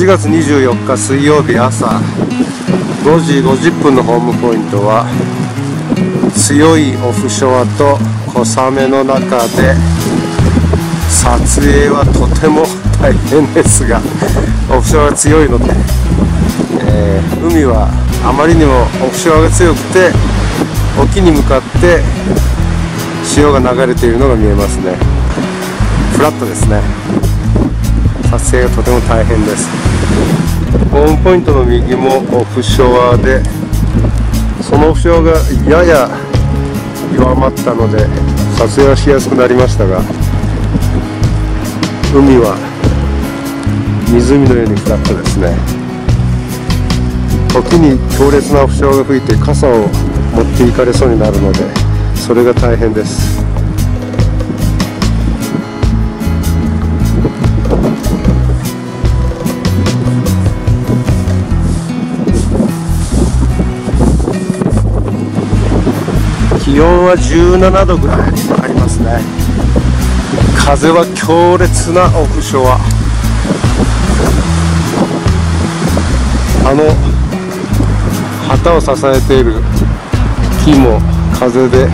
4月24日水曜日朝5時50分のホームポイントは強いオフショアと小雨の中で撮影はとても大変ですがオフショアが強いので、えー、海はあまりにもオフショアが強くて沖に向かって潮が流れているのが見えますね。フラットですね。撮影がとても大変です。ホームポイントの右もオフショアでそのオフショアがやや弱まったので撮影はしやすくなりましたが海は湖のようにフラットですね時に強烈なオフショアが吹いて傘を持っていかれそうになるのでそれが大変です。温は17度ぐらいありますね。風は強烈なオフショアあの旗を支えている木も風で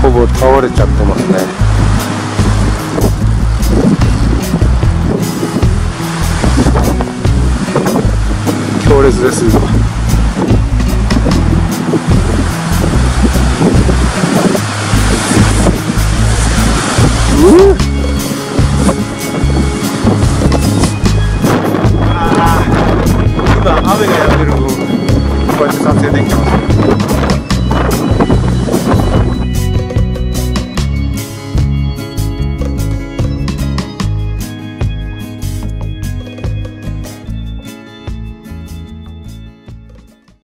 ほぼ倒れちゃってますね。強烈です今雨がやんでる。分こうやって撮影できた